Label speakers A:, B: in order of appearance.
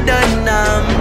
A: done now um,